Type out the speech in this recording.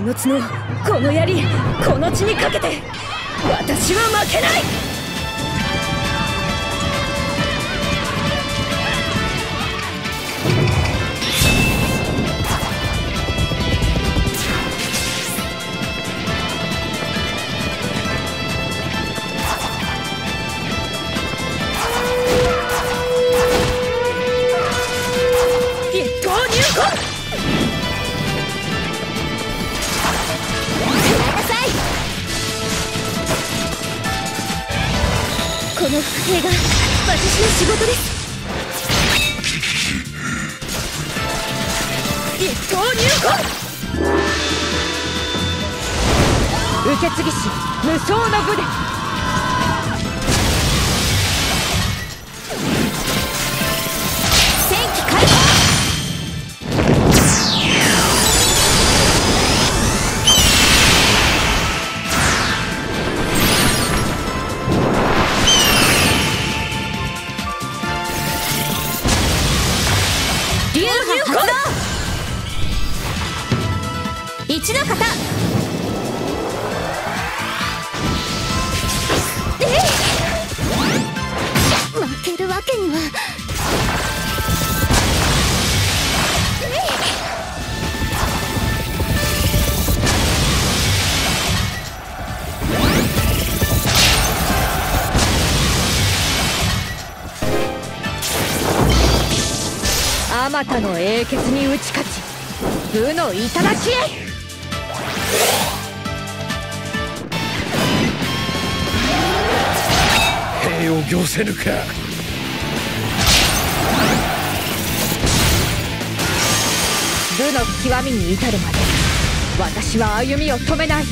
物のこの槍この地にかけて私は負けない！一刀入魂！この伏兵が私の仕事です。一刀入魂。受け継ぎし無双の部で。流派発動一の型負けるわけにはあまたの英傑に打ち勝ち。部の頂へ。兵を行せぬか。部の極みに至るまで私は歩みを止めない